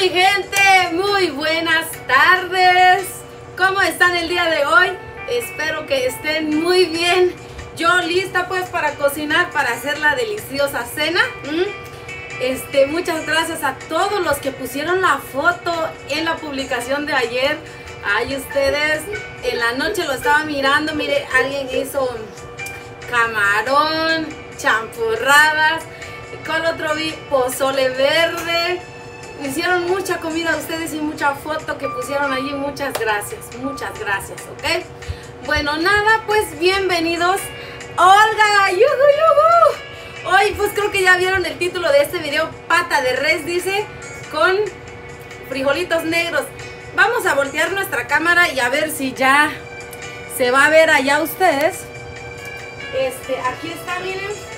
mi gente? Muy buenas tardes. ¿Cómo están el día de hoy? Espero que estén muy bien. Yo lista pues para cocinar, para hacer la deliciosa cena. Este, muchas gracias a todos los que pusieron la foto en la publicación de ayer. Ay, ustedes, en la noche lo estaba mirando, mire, alguien hizo camarón, champurradas, con otro vi pozole verde. Hicieron mucha comida ustedes y mucha foto que pusieron allí. Muchas gracias, muchas gracias, ¿ok? Bueno, nada, pues bienvenidos. Olga, yuhu, yuhu. Hoy pues creo que ya vieron el título de este video, pata de res, dice, con frijolitos negros. Vamos a voltear nuestra cámara y a ver si ya se va a ver allá ustedes. Este, aquí está, miren.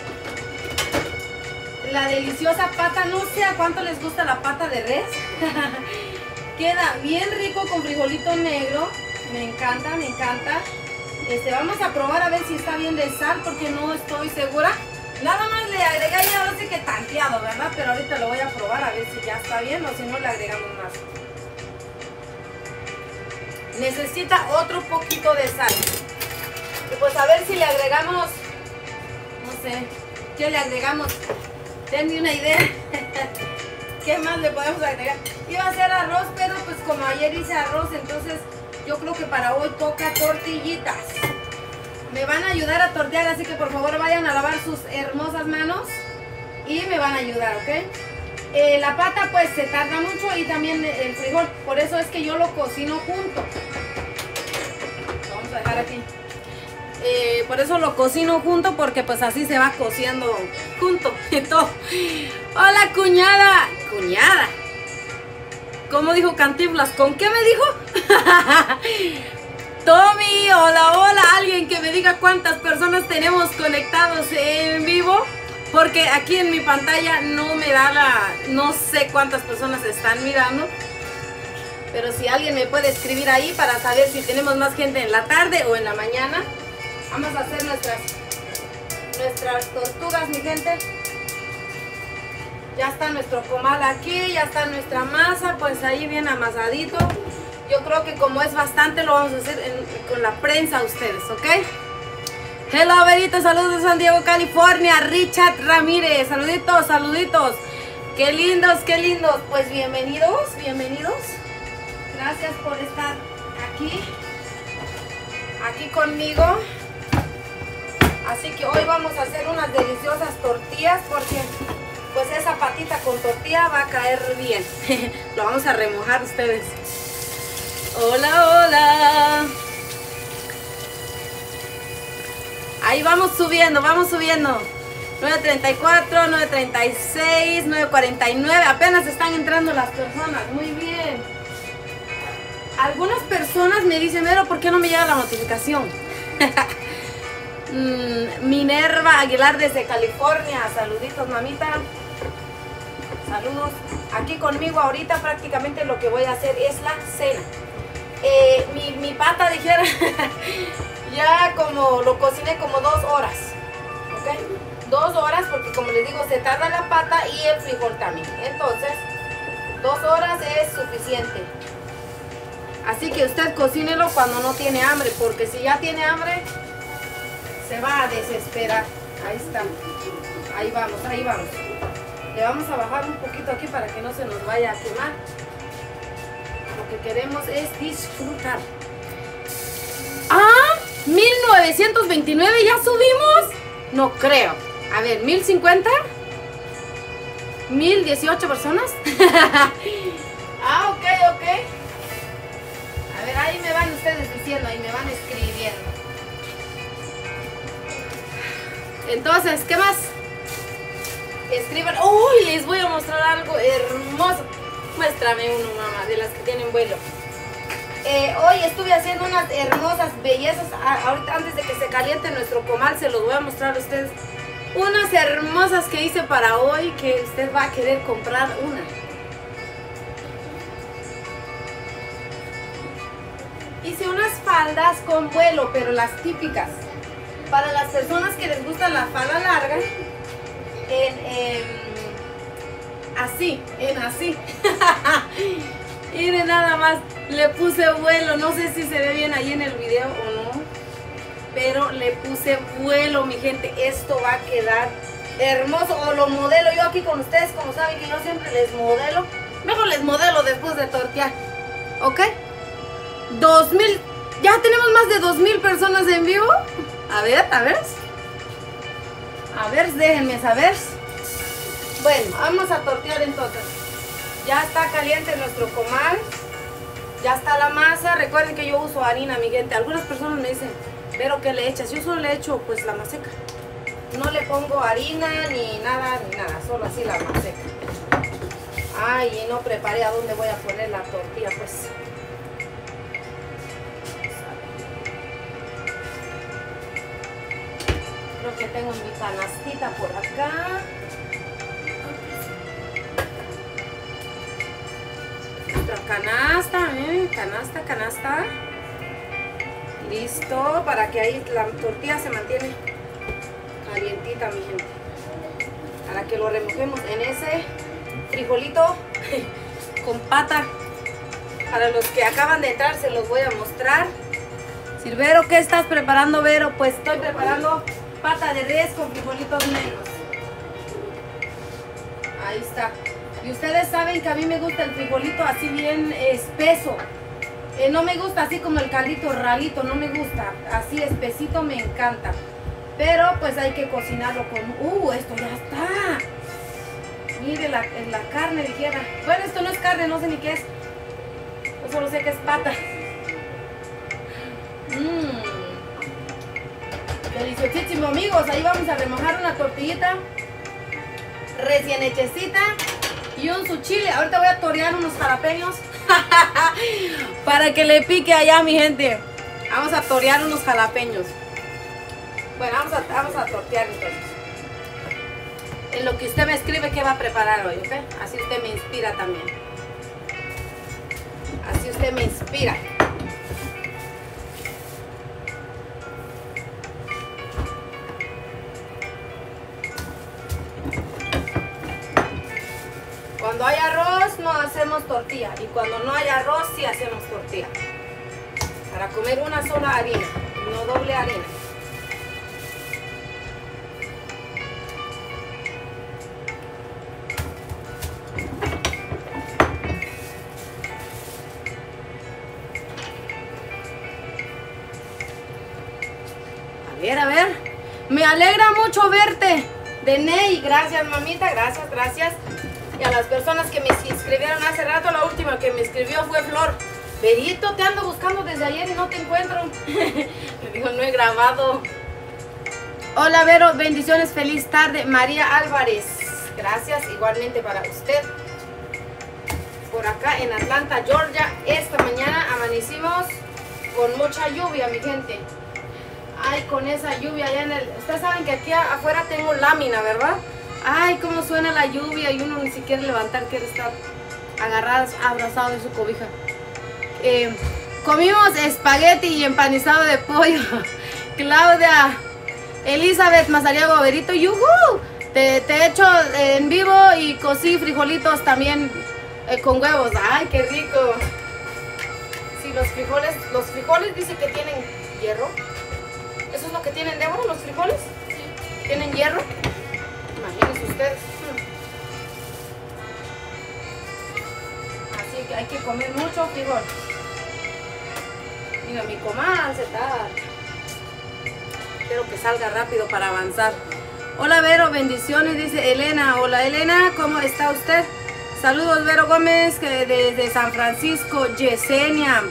La deliciosa pata, no sé a cuánto les gusta la pata de res. Queda bien rico con frijolito negro. Me encanta, me encanta. Este, vamos a probar a ver si está bien de sal porque no estoy segura. Nada más le agregué ya no que tanteado, ¿verdad? Pero ahorita lo voy a probar a ver si ya está bien o si no le agregamos más. Necesita otro poquito de sal. Y pues a ver si le agregamos, no sé, ¿qué le agregamos? Denme una idea. ¿Qué más le podemos agregar? Iba a hacer arroz, pero pues como ayer hice arroz, entonces yo creo que para hoy toca tortillitas. Me van a ayudar a tortear, así que por favor vayan a lavar sus hermosas manos y me van a ayudar, ¿ok? Eh, la pata pues se tarda mucho y también el frijol, por eso es que yo lo cocino junto. Vamos a dejar aquí. Eh, por eso lo cocino junto porque pues así se va cociendo junto y todo. Hola cuñada, cuñada. ¿Cómo dijo Cantinflas? ¿Con qué me dijo? Tommy, hola, hola. Alguien que me diga cuántas personas tenemos conectados en vivo. Porque aquí en mi pantalla no me da la... No sé cuántas personas están mirando. Pero si alguien me puede escribir ahí para saber si tenemos más gente en la tarde o en la mañana. Vamos a hacer nuestras, nuestras tortugas, mi gente. Ya está nuestro comal aquí, ya está nuestra masa, pues ahí bien amasadito. Yo creo que como es bastante lo vamos a hacer con la prensa ustedes, ¿ok? Hello, Berito, saludos de San Diego, California. Richard Ramírez, saluditos, saluditos. Qué lindos, qué lindos. Pues bienvenidos, bienvenidos. Gracias por estar aquí, aquí conmigo. Así que hoy vamos a hacer unas deliciosas tortillas porque pues esa patita con tortilla va a caer bien. Lo vamos a remojar ustedes. Hola, hola. Ahí vamos subiendo, vamos subiendo. 9.34, 9.36, 9.49. Apenas están entrando las personas. Muy bien. Algunas personas me dicen, pero ¿por qué no me llega la notificación? Minerva Aguilar desde California. Saluditos, mamita. Saludos. Aquí conmigo ahorita prácticamente lo que voy a hacer es la cena. Eh, mi, mi, pata dijera, ya como lo cociné como dos horas. ¿Ok? Dos horas porque como les digo, se tarda la pata y el frijol también. Entonces, dos horas es suficiente. Así que usted cocínelo cuando no tiene hambre, porque si ya tiene hambre, se va a desesperar. Ahí está. Ahí vamos, ahí vamos. Le vamos a bajar un poquito aquí para que no se nos vaya a quemar. Lo que queremos es disfrutar. ¡Ah! ¿1929 ya subimos? No creo. A ver, ¿1050? ¿1018 personas? ah, ok, ok. A ver, ahí me van ustedes diciendo, ahí me van escribiendo. Entonces, ¿qué más? Escriban. ¡Uy! Les voy a mostrar algo hermoso. Muéstrame uno, mamá, de las que tienen vuelo. Eh, hoy estuve haciendo unas hermosas bellezas. Ahorita, antes de que se caliente nuestro comal, se los voy a mostrar a ustedes. Unas hermosas que hice para hoy que usted va a querer comprar una. Hice unas faldas con vuelo, pero las típicas. Para las personas que les gusta la falda larga, en, en, así, en así. Miren nada más, le puse vuelo, no sé si se ve bien ahí en el video o no, pero le puse vuelo, mi gente, esto va a quedar hermoso, o lo modelo yo aquí con ustedes, como saben que yo siempre les modelo, mejor les modelo después de tortear, ¿ok? 2000, ya tenemos más de 2000 personas en vivo, a ver, a ver, a ver, déjenme saber. Bueno, vamos a tortear entonces. Ya está caliente nuestro comal. Ya está la masa. Recuerden que yo uso harina, mi gente. Algunas personas me dicen, pero ¿qué le echas? Yo solo le echo pues la maseca. No le pongo harina ni nada, ni nada. Solo así la maseca. Ay, no preparé a dónde voy a poner la tortilla, pues. Creo que tengo mi canastita por acá. Nuestra canasta, ¿eh? Canasta, canasta. Listo, para que ahí la tortilla se mantiene calientita, mi gente. Para que lo remojemos en ese frijolito con pata. Para los que acaban de entrar se los voy a mostrar. Silvero, ¿qué estás preparando, Vero? Pues estoy preparando pata de res con frijolitos negros. Ahí está. Y ustedes saben que a mí me gusta el frijolito así bien espeso. Eh, no me gusta así como el caldito ralito, no me gusta. Así espesito me encanta. Pero pues hay que cocinarlo con... ¡Uh! Esto ya está. Mire la, la carne dijera. Bueno, esto no es carne, no sé ni qué es. Solo sé que es pata. Mmm. Deliciosísimo, amigos. Ahí vamos a remojar una tortillita recién hechecita y un su chile. Ahorita voy a torear unos jalapeños para que le pique allá, mi gente. Vamos a torear unos jalapeños. Bueno, vamos a, vamos a tortear entonces. En lo que usted me escribe qué va a preparar hoy, ¿ok? Así usted me inspira también. Así usted me inspira. Hacemos tortilla y cuando no hay arroz sí hacemos tortilla. Para comer una sola harina, no doble harina. A ver, a ver. Me alegra mucho verte. Deney, gracias mamita, gracias, gracias. A las personas que me inscribieron hace rato, la última que me escribió fue Flor. Verito, te ando buscando desde ayer y no te encuentro. me dijo, no he grabado. Hola Vero, bendiciones, feliz tarde. María Álvarez, gracias igualmente para usted. Por acá en Atlanta, Georgia, esta mañana amanecimos con mucha lluvia, mi gente. Ay, con esa lluvia allá en el... Ustedes saben que aquí afuera tengo lámina, ¿verdad? Ay, cómo suena la lluvia y uno ni siquiera levantar, quiere estar agarrado, abrazado de su cobija. Eh, comimos espagueti y empanizado de pollo. Claudia, Elizabeth Mazariago Verito, yuhu. Te, hecho en vivo y cocí frijolitos también eh, con huevos. Ay, qué rico. Sí, los frijoles, los frijoles dice que tienen hierro. ¿Eso es lo que tienen, Débora, los frijoles? Sí. ¿Tienen hierro? Imagínense ustedes. Así que hay que comer mucho frijol. Mira, mi comal se está... Espero que salga rápido para avanzar. Hola Vero, bendiciones, dice Elena. Hola Elena, ¿cómo está usted? Saludos Vero Gómez desde San Francisco, Yesenia.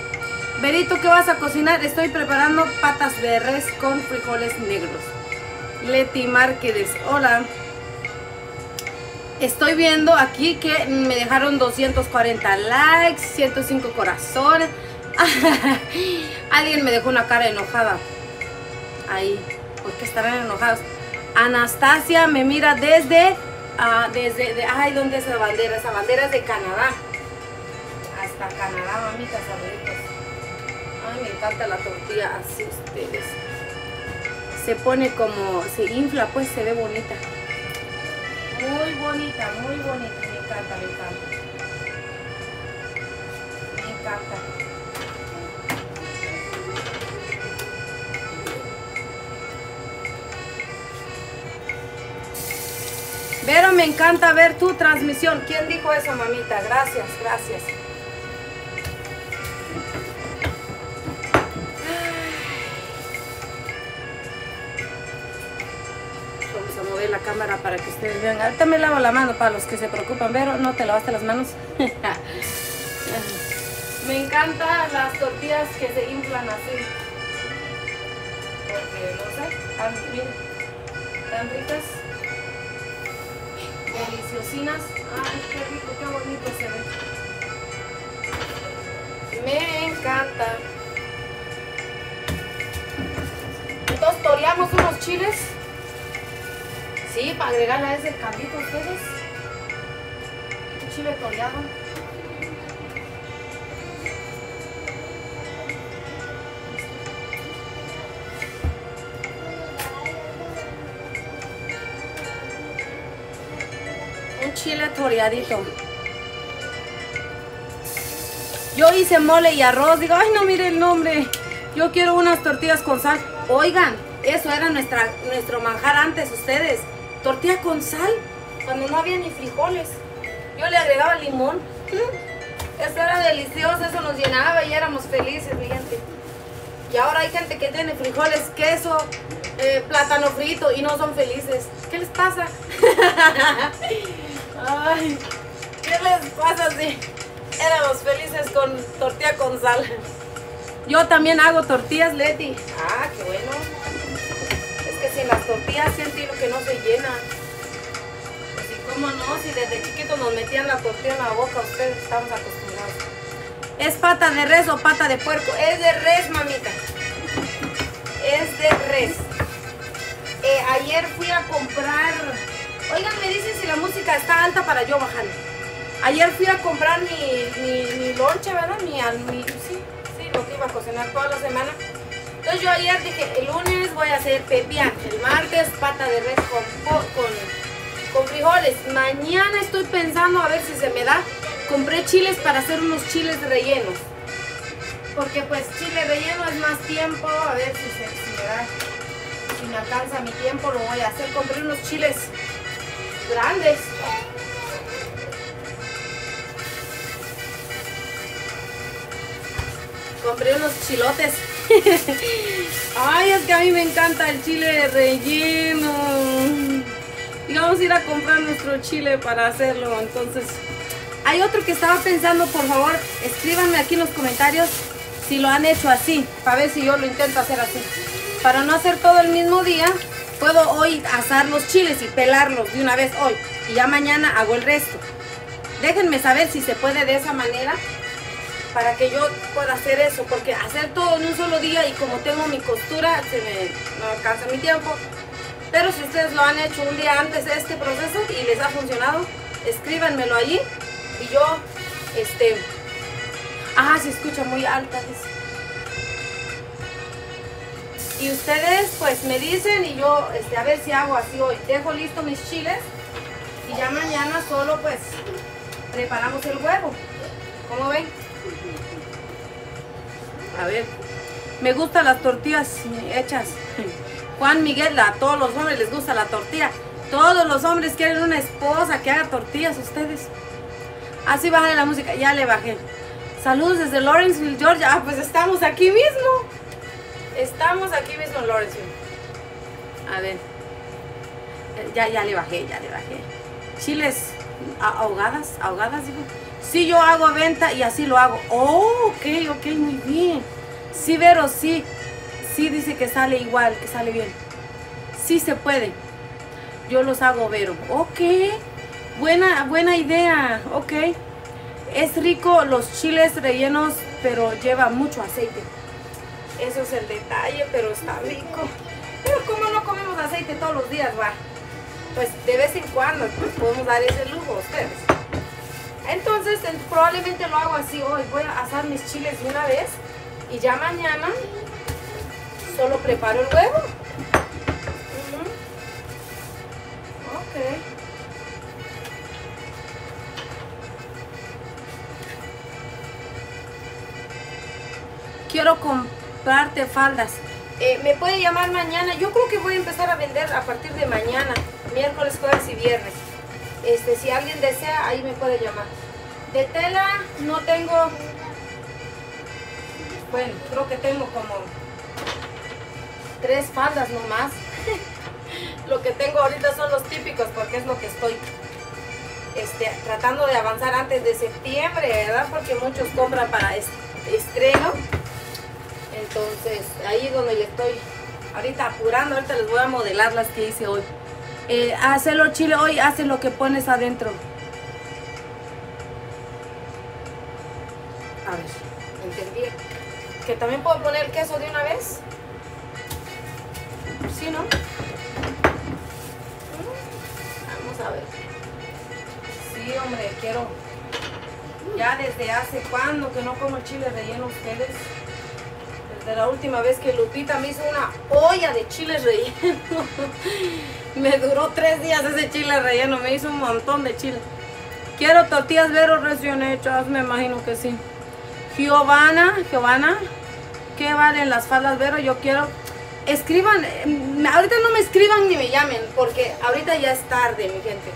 Verito, ¿qué vas a cocinar? Estoy preparando patas de res con frijoles negros. Leti Márquez, hola. Estoy viendo aquí que me dejaron 240 likes, 105 corazones. Alguien me dejó una cara enojada. Ahí, ¿por qué estarán enojados? Anastasia me mira desde, uh, desde, de, ay, ¿dónde es esa bandera? Esa bandera es de Canadá. Hasta Canadá, mamita, saluditos. Ay, me encanta la tortilla así ustedes. Se pone como, se infla, pues se ve bonita. Muy bonita, muy bonita, me encanta, me encanta. Me encanta. Pero me encanta ver tu transmisión. ¿Quién dijo eso, mamita? Gracias, gracias. Mover la cámara para que ustedes vean. Ahorita me lavo la mano para los que se preocupan. Pero no te lavaste las manos. me encantan las tortillas que se inflan así. Porque no sé, tan, miren, tan ricas deliciosinas. Ay, qué rico, qué bonito se ve. Me encanta. Entonces toreamos unos chiles. Sí, para agregarle a ese caldito ustedes. Un chile toreado. Un chile toreadito. Yo hice mole y arroz. Digo, ay, no mire el nombre. Yo quiero unas tortillas con sal. Oigan, eso era nuestra, nuestro manjar antes, ustedes. Tortilla con sal, cuando no había ni frijoles. Yo le agregaba limón. Mm, Eso era delicioso, eso nos llenaba y éramos felices, mi gente. Y ahora hay gente que tiene frijoles, queso, eh, plátano frito y no son felices. ¿Qué les pasa? Ay, ¿qué les pasa si éramos felices con tortilla con sal? Yo también hago tortillas, Leti. Ah, qué bueno. Sin las tortillas siento que no se llena. Pues, ¿y cómo no? Si desde chiquitos nos metían la tortilla en la boca, ustedes estamos acostumbrados. ¿Es pata de res o pata de puerco? Es de res, mamita. Es de res. Eh, ayer fui a comprar. Oigan, me dicen si la música está alta para yo bajar. Ayer fui a comprar mi, mi, mi lonche, ¿verdad? Mi, mi- sí, sí, lo que iba a cocinar toda la semana. Entonces yo ayer dije, el lunes voy a hacer pepián, el martes pata de res con, con, frijoles. Mañana estoy pensando a ver si se me da. Compré chiles para hacer unos chiles rellenos. Porque pues chile relleno es más tiempo, a ver si, se, me da, si me alcanza mi tiempo lo voy a hacer. Compré unos chiles grandes. Compré unos chilotes. Ay, es que a mí me encanta el chile relleno. Y vamos a ir a comprar nuestro chile para hacerlo. Entonces, hay otro que estaba pensando, por favor, escríbanme aquí en los comentarios si lo han hecho así, para ver si yo lo intento hacer así. Para no hacer todo el mismo día, puedo hoy asar los chiles y pelarlos de una vez hoy. Y ya mañana hago el resto. Déjenme saber si se puede de esa manera para que yo pueda hacer eso, porque hacer todo en un solo día y como tengo mi costura, se me no alcanza mi tiempo. Pero si ustedes lo han hecho un día antes de este proceso y les ha funcionado, escríbanmelo allí y yo, este, ah, se escucha muy alta. Y ustedes pues me dicen y yo, este, a ver si hago así hoy. Dejo listo mis chiles y ya mañana solo pues preparamos el huevo. ¿Cómo ven? A ver, me gustan las tortillas hechas. Juan Miguel, a todos los hombres les gusta la tortilla. Todos los hombres quieren una esposa que haga tortillas, ustedes. Así bájale la música, ya le bajé. Saludos desde Lawrenceville, Georgia. Ah, pues estamos aquí mismo. Estamos aquí mismo en Lawrenceville. A ver. Ya, ya le bajé, ya le bajé. Chiles ahogadas, ahogadas, digo. Sí, yo hago venta y así lo hago. Oh, ok, ok, muy bien. Sí, Vero, sí. Sí dice que sale igual, que sale bien. Sí se puede. Yo los hago, Vero. Ok. Buena, buena idea. Ok. Es rico los chiles rellenos, pero lleva mucho aceite. Eso es el detalle, pero está rico. Pero como no comemos aceite todos los días, va. Pues de vez en cuando pues, podemos dar ese lujo a ustedes. Entonces probablemente lo hago así hoy. Voy a asar mis chiles de una vez y ya mañana solo preparo el huevo. Quiero comprarte faldas. Eh, me puede llamar mañana. Yo creo que voy a empezar a vender a partir de mañana, miércoles, jueves y viernes. Este, si alguien desea, ahí me puede llamar. De tela no tengo. Bueno, creo que tengo como tres faldas nomás. lo que tengo ahorita son los típicos porque es lo que estoy este, tratando de avanzar antes de septiembre, ¿verdad? Porque muchos compran para estreno. Entonces, ahí es donde le estoy ahorita apurando. Ahorita les voy a modelar las que hice hoy. Eh, hacerlo chile hoy, hace lo que pones adentro. A ver, entendí. Que también puedo poner queso de una vez. ¿Sí, no? Vamos a ver. Sí, hombre, quiero. Ya desde hace cuando que no como chile relleno ustedes. Desde la última vez que Lupita me hizo una olla de chile relleno. me duró tres días ese chile relleno. Me hizo un montón de chile. Quiero tortillas vero recién hechas, me imagino que sí. Giovanna, Giovanna, ¿qué valen las faldas vero? Yo quiero escriban, eh, ahorita no me escriban ni me llamen, porque ahorita ya es tarde, mi gente.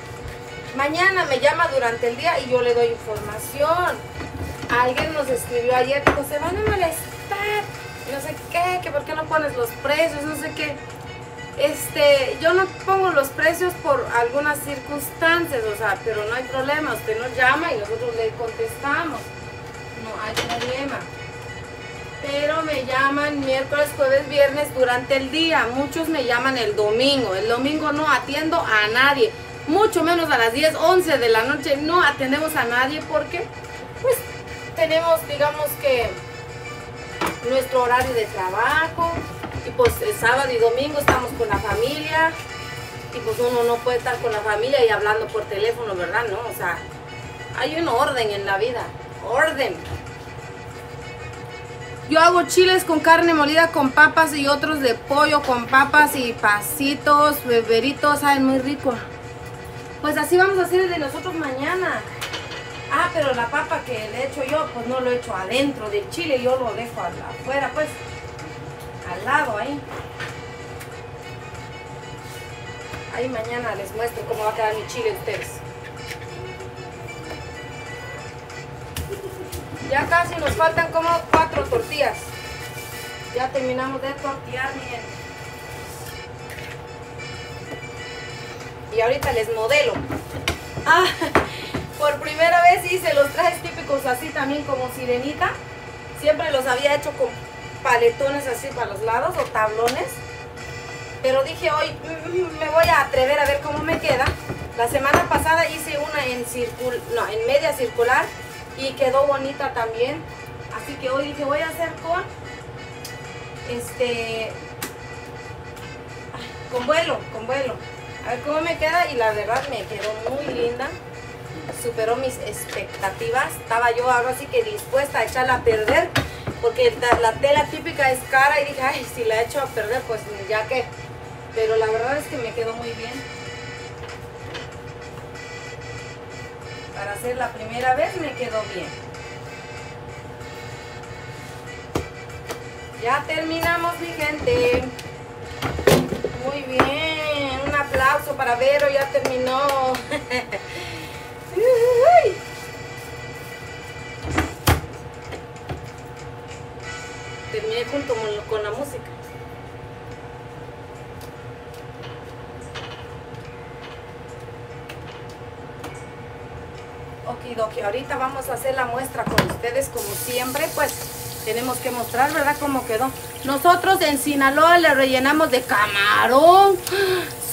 Mañana me llama durante el día y yo le doy información. Alguien nos escribió ayer, dijo, se van a molestar, no sé qué, que por qué no pones los precios, no sé qué. Este, yo no pongo los precios por algunas circunstancias, o sea, pero no hay problema, usted nos llama y nosotros le contestamos. No hay problema pero me llaman miércoles, jueves, viernes durante el día. Muchos me llaman el domingo. El domingo no atiendo a nadie, mucho menos a las 10, 11 de la noche. No atendemos a nadie porque, pues, tenemos, digamos que, nuestro horario de trabajo. Y pues el sábado y domingo estamos con la familia. Y pues uno no puede estar con la familia y hablando por teléfono, ¿verdad? No, o sea, hay un orden en la vida. Orden. Yo hago chiles con carne molida con papas y otros de pollo con papas y pasitos, beberitos, saben muy rico. Pues así vamos a hacer el de nosotros mañana. Ah, pero la papa que le echo yo, pues no lo echo adentro del chile, yo lo dejo afuera, pues, al lado ahí. Ahí mañana les muestro cómo va a quedar mi chile ustedes. Ya casi nos faltan como cuatro tortillas. Ya terminamos de tortillar, miren. Y ahorita les modelo. Ah, por primera vez hice los trajes típicos así también como sirenita. Siempre los había hecho con paletones así para los lados o tablones. Pero dije hoy mm, me voy a atrever a ver cómo me queda. La semana pasada hice una en, circul no, en media circular y quedó bonita también. Así que hoy dije voy a hacer con este con vuelo, con vuelo. A ver cómo me queda y la verdad me quedó muy linda. Superó mis expectativas. Estaba yo ahora sí que dispuesta a echarla a perder porque la, tela típica es cara y dije, ay, si la echo a perder, pues ya que. Pero la verdad es que me quedó muy bien. Para hacer la primera vez me quedó bien. Ya terminamos, mi gente. Muy bien. Un aplauso para Vero, ya terminó. Terminé junto con la música. que ahorita vamos a hacer la muestra con ustedes como siempre, pues tenemos que mostrar, ¿verdad? Cómo quedó. Nosotros en Sinaloa le rellenamos de camarón,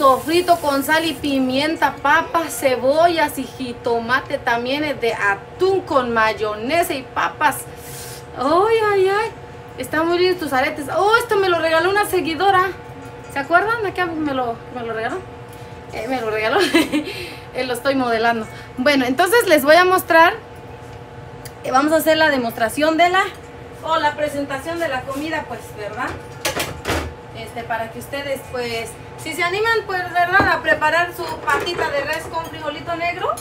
sofrito con sal y pimienta, papas, cebollas y jitomate también es de atún con mayonesa y papas. Ay, ay, ay. Están muy lindos tus aretes. Oh, esto me lo regaló una seguidora. ¿Se acuerdan me lo, me lo regaló? Eh, me lo regaló. Eh, lo estoy modelando. Bueno, entonces les voy a mostrar. Eh, vamos a hacer la demostración de la. O la presentación de la comida, pues, ¿verdad? Este, para que ustedes, pues, si se animan, pues, ¿verdad? A preparar su patita de res con frijolito negro.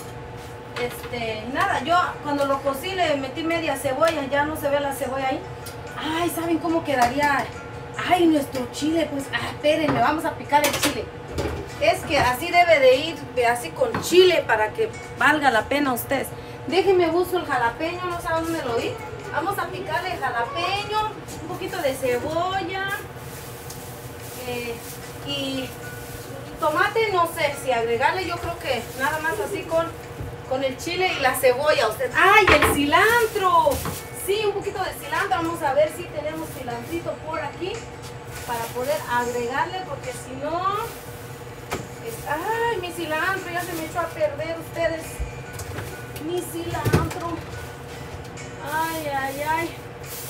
Este, nada, yo cuando lo cocí le metí media cebolla, ya no se ve la cebolla ahí. Ay, ¿saben cómo quedaría? Ay, nuestro chile, pues, ah, espérenme, vamos a picar el chile. Es que así debe de ir, así con chile para que valga la pena ustedes. Déjenme busco el jalapeño, no saben dónde lo vi. Vamos a picarle el jalapeño, un poquito de cebolla. Y tomate, no sé si agregarle, yo creo que nada más así con, con el chile y la cebolla. Usted, ¡Ay, el cilantro! Sí, un poquito de cilantro. Vamos a ver si tenemos cilantrito por aquí para poder agregarle, porque si no. ¡Ay, mi cilantro! Ya se me echó a perder ustedes. Mi cilantro. Ay, ay, ay.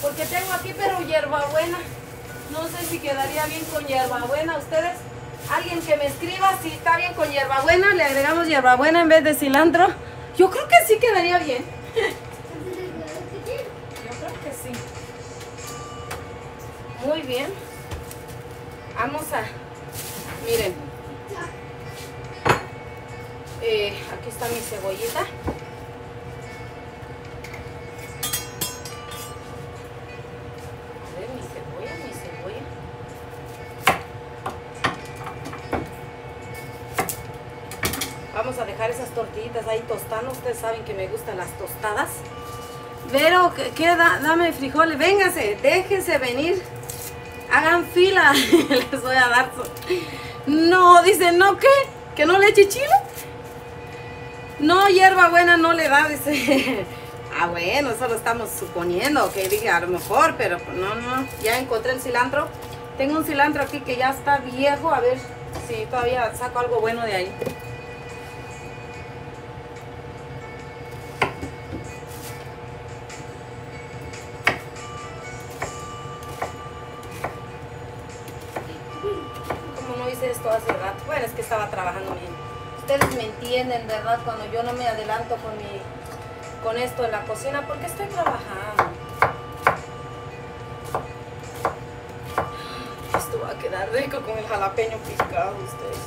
Porque tengo aquí, pero hierbabuena. No sé si quedaría bien con hierbabuena. Ustedes, alguien que me escriba si está bien con hierbabuena, le agregamos hierbabuena en vez de cilantro. Yo creo que sí quedaría bien. Yo creo que sí. Muy bien. Vamos a. Miren. Eh, aquí está mi cebollita. A ver, mi cebolla, mi cebolla. Vamos a dejar ahí tostando. Ustedes saben que me gustan las tostadas. Pero, ¿qué, da? Dame frijoles. Véngase, déjense venir. Hagan fila. Les voy a dar. No, dice, ¿no qué? ¿Que no le eche chile? No, hierba buena no le da, dice. Ah, bueno, eso lo estamos suponiendo, que dije a lo mejor, pero pues, no, no. Ya encontré el cilantro. Tengo un cilantro aquí que ya está viejo, a ver si todavía saco algo bueno de ahí. Esto hace rato, bueno, es que estaba trabajando bien. Ustedes me entienden, ¿verdad? Cuando yo no me adelanto con mi con esto en la cocina porque estoy trabajando. Esto va a quedar rico con el jalapeño picado, ustedes.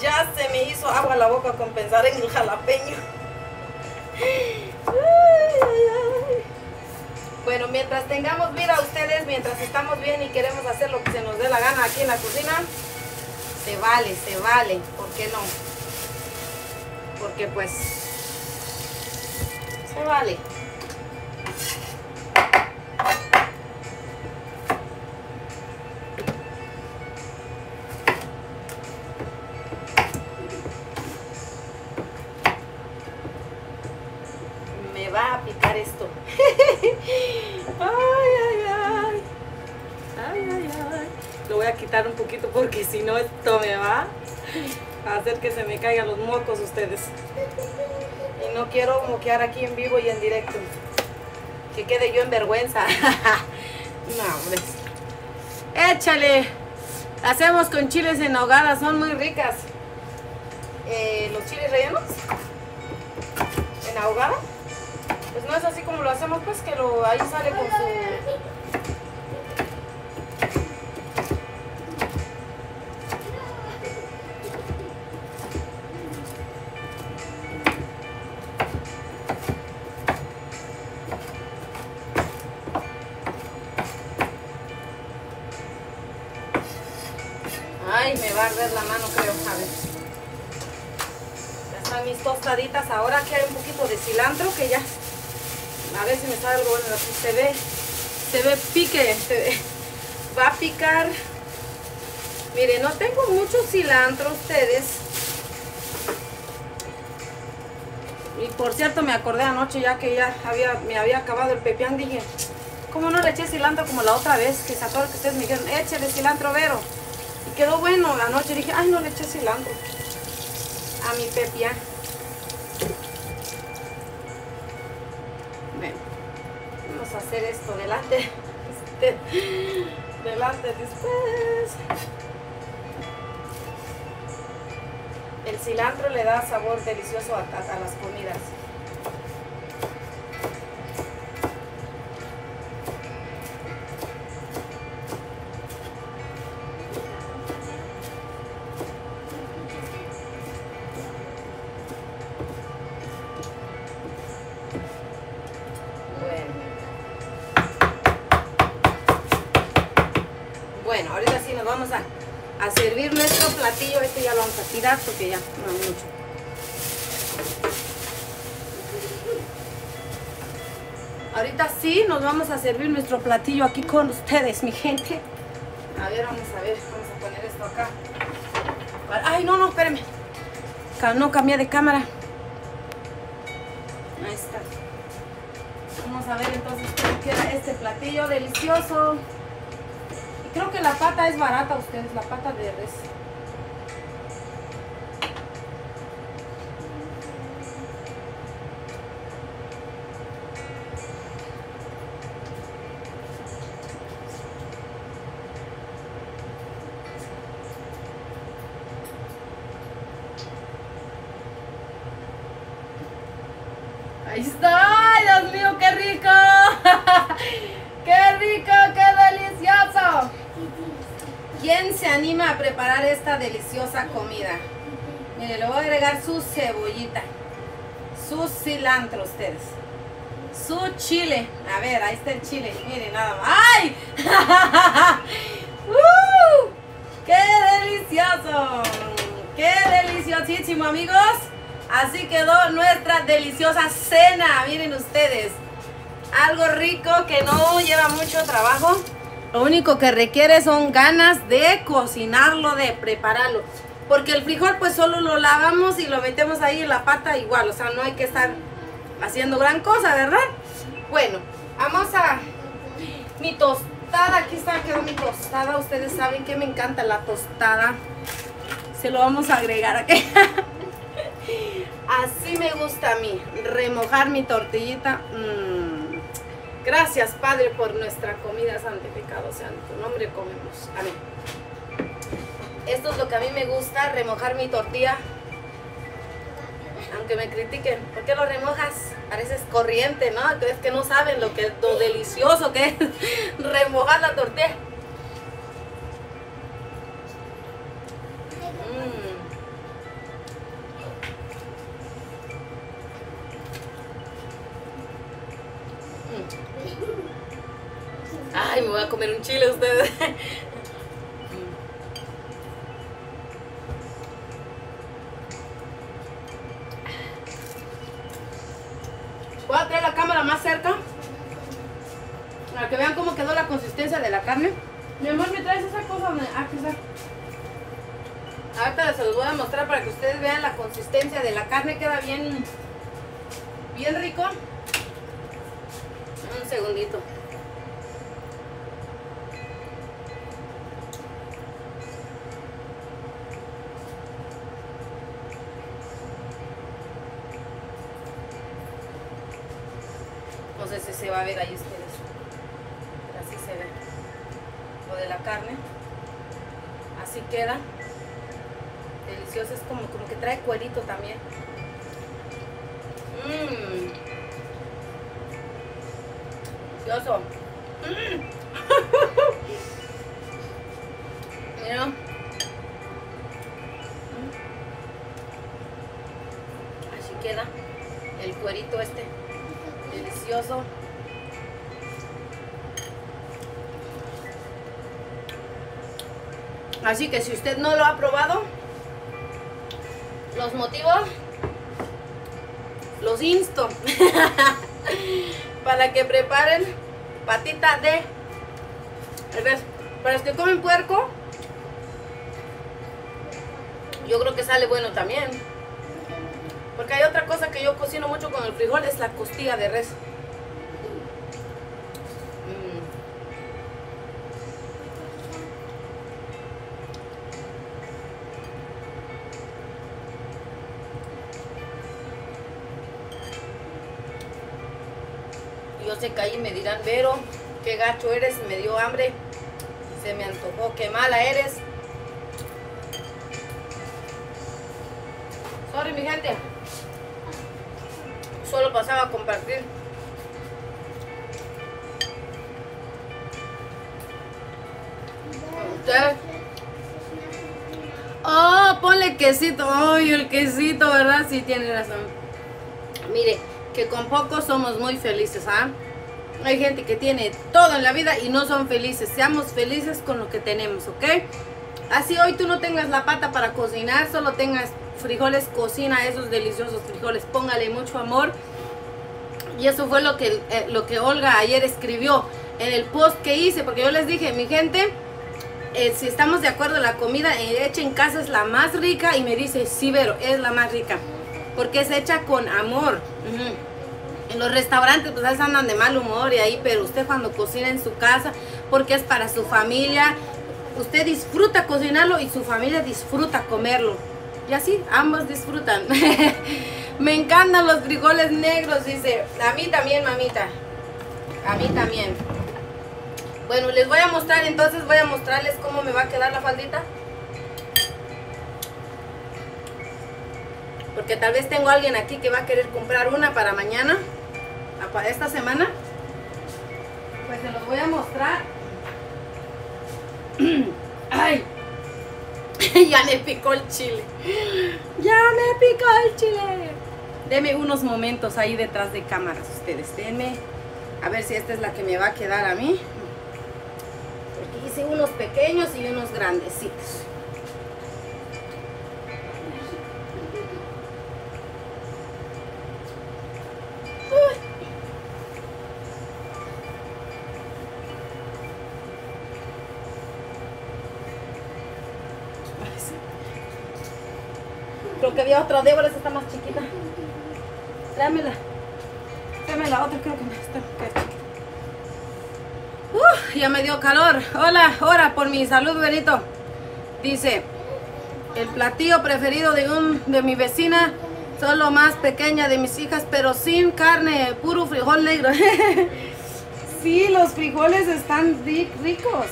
Ya se me hizo agua la boca con pensar en el jalapeño. Bueno, mientras tengamos vida ustedes, mientras estamos bien y queremos hacer lo que se nos dé la gana aquí en la cocina, se vale, se vale, ¿por qué no? Porque pues se vale. Esto me va a hacer que se me caigan los mocos ustedes. Y no quiero moquear aquí en vivo y en directo. Que quede yo en vergüenza. no, hombre. Échale. Hacemos con chiles en ahogada, son muy ricas. Eh, los chiles rellenos en ahogada. Pues no es así como lo hacemos, pues que lo ahí sale con su Ahora que hay un poquito de cilantro, que ya. A ver si me sale algo bueno. Aquí se ve. Se ve pique. Se ve. Va a picar. Miren, no tengo mucho cilantro ustedes. Y por cierto, me acordé anoche ya que ya había, me había acabado el pepián. Dije, ¿cómo no le eché cilantro como la otra vez? Que acuerdan que ustedes me dijeron, échale cilantro, Vero. Y quedó bueno. Anoche dije, ay, no le eché cilantro a mi pepia. Hacer esto delante. delante después. El cilantro le da sabor delicioso a- a las comidas. Ya no mucho. Ahorita sí nos vamos a servir nuestro platillo aquí con ustedes, mi gente. A ver, vamos a ver, vamos a poner esto acá. Ay, no, no, espérenme. No cambié de cámara. Ahí está. Vamos a ver entonces cómo queda este platillo delicioso. Y creo que la pata es barata ustedes, la pata de res. Ahí está, ¡Ay, Dios mío, qué rico. qué rico, qué delicioso. ¿Quién se anima a preparar esta deliciosa comida? Mire, le voy a agregar su su cilantro ustedes, su chile. A ver, ahí está el chile. Miren, nada más. ¡Ay! ¡Qué delicioso! ¡Qué deliciosísimo, amigos! Así quedó nuestra deliciosa cena. Miren ustedes. Algo rico que no lleva mucho trabajo. Lo único que requiere son ganas de cocinarlo, de prepararlo. Porque el frijol pues solo lo lavamos y lo metemos ahí en la pata igual. O sea, no hay que estar haciendo gran cosa, ¿verdad? Bueno, vamos a... Mi tostada, aquí está, quedó mi tostada. Ustedes saben que me encanta la tostada. Se lo vamos a agregar aquí. Así me gusta a mí, remojar mi tortillita. Mm. Gracias, Padre, por nuestra comida santificado sea tu nombre comemos. Amén. Esto es lo que a mí me gusta, remojar mi tortilla. Aunque me critiquen, ¿por qué lo remojas? Pareces corriente, ¿no? Es que no saben lo que lo delicioso que es remojar la tortilla. Mm. Ay, me voy a comer un chile ustedes. Voy a traer la cámara más cerca para que vean cómo quedó la consistencia de la carne. Mi amor, ¿me traes esa cosa? donde- Ah, aquí está. Ahorita se los voy a mostrar para que ustedes vean la consistencia de la carne. Queda bien, bien rico. Un segundito. Se va a ver ahí ustedes. Así se ve. Lo de la carne. Así queda. Delicioso. Es como, como que trae cuerito también. Mmm. Delicioso. Que si usted no lo ha probado, los motivo, los insto para que preparen patita de res. Para los que comen puerco, yo creo que sale bueno también. Porque hay otra cosa que yo cocino mucho con el frijol, es la costilla de res. Mm. Yo sé dirán, Vero, qué gacho eres, me dio hambre, se me antojó, qué mala eres. Sorry, mi gente. Solo pasaba a compartir. Usted. Oh, ponle quesito. Ay, el quesito, ¿verdad? Sí, tiene razón. Mire, que con poco somos muy felices, ¿ah? Hay gente que tiene todo en la vida y no son felices. Seamos felices con lo que tenemos, ¿ok? Así hoy tú no tengas la pata para cocinar, solo tengas frijoles, cocina esos deliciosos frijoles, póngale mucho amor. Y eso fue lo que, eh, lo que Olga ayer escribió en el post que hice, porque yo les dije, mi gente, eh, si estamos de acuerdo, la comida hecha en casa es la más rica y me dice, sí, pero es la más rica, porque es hecha con amor. En los restaurantes pues andan de mal humor y ahí, pero usted cuando cocina en su casa, porque es para su familia, usted disfruta cocinarlo y su familia disfruta comerlo. Y así, ambos disfrutan. Me encantan los frijoles negros, dice. A mí también, mamita. A mí también. Bueno, les voy a mostrar, entonces voy a mostrarles cómo me va a quedar la faldita. Porque tal vez tengo alguien aquí que va a querer comprar una para mañana, esta semana. Pues se los voy a mostrar. ¡Ay! ya me picó el chile. Ya me picó el chile. Deme unos momentos ahí detrás de cámaras ustedes. Denme. A ver si esta es la que me va a quedar a mí. Porque hice unos pequeños y unos grandecitos. Creo que había otra Débora, esa está más chiquita. Tráemela. Tráeme la otra, creo que me está. Uh, ya me dio calor. Hola, ora por mi salud, Benito. Dice, el platillo preferido de, un, de mi vecina, solo más pequeña de mis hijas, pero sin carne, puro frijol negro. sí, los frijoles están ricos.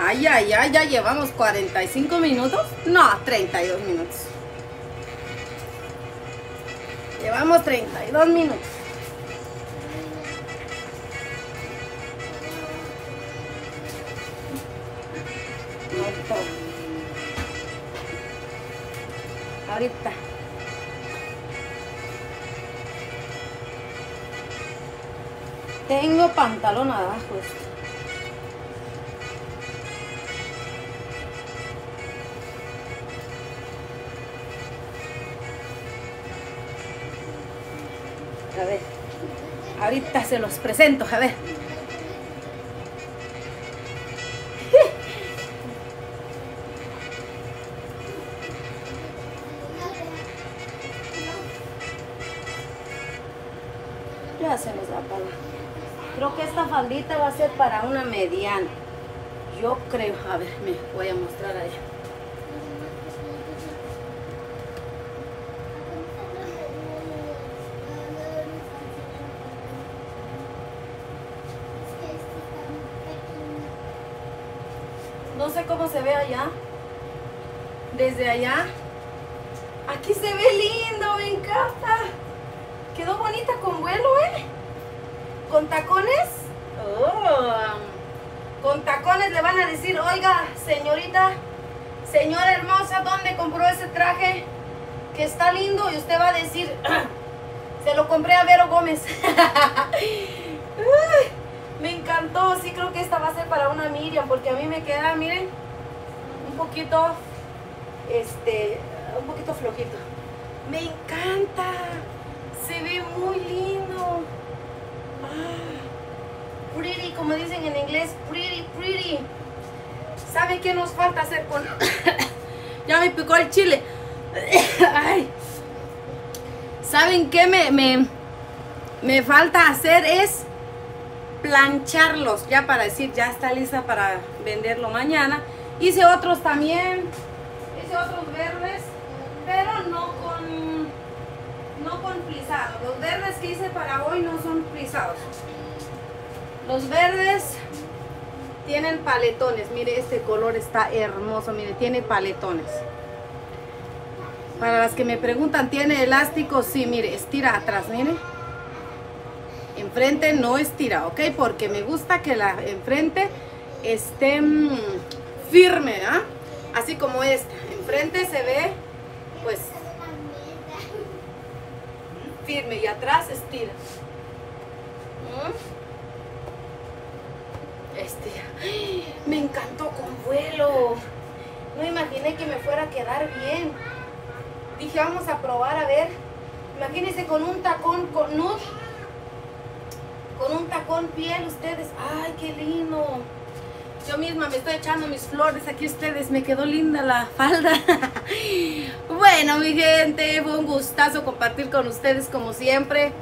Ay, ay, ay, ya llevamos 45 minutos. No, 32 minutos. Llevamos 32 minutos. Ahorita. Tengo pantalón abajo. Ahorita se los presento, a ver. Ya se nos apaga. Creo que esta faldita va a ser para una mediana. Yo creo. A ver, me voy a mostrar ahí. No sé cómo se ve allá. Desde allá. Aquí se ve lindo, me encanta. Quedó bonita con vuelo, ¿eh? Con tacones. Oh. Con tacones le van a decir, oiga, señorita, señora hermosa, ¿dónde compró ese traje? Que está lindo. Y usted va a decir, se lo compré a Vero Gómez. Encantó, sí creo que esta va a ser para una Miriam, porque a mí me queda, miren, un poquito, este, un poquito flojito. Me encanta, se ve muy lindo. Ah, pretty, como dicen en inglés, pretty, pretty. ¿Sabe qué nos falta hacer con...? ya me picó el chile. ¿Saben qué me, me, me falta hacer? Es plancharlos ya para decir ya está lista para venderlo mañana hice otros también. Hice otros verdes pero no con no con los verdes que hice para hoy no son frisados. Los verdes tienen paletones. Mire este color está hermoso. Mire tiene paletones. Para las que me preguntan tiene elástico sí mire estira atrás mire enfrente no estira, ¿ok? Porque me gusta que la enfrente esté mm, firme, ¿ah? Así como esta. Enfrente se ve, pues, firme y atrás estira. ¿Mm? Este, me encantó con vuelo. No imaginé que me fuera a quedar bien. Dije, vamos a probar a ver. Imagínense con un tacón con nude. Con piel ustedes. Ay, qué lindo. Yo misma me estoy echando mis flores aquí ustedes. Me quedó linda la falda. bueno, mi gente, fue un gustazo compartir con ustedes como siempre.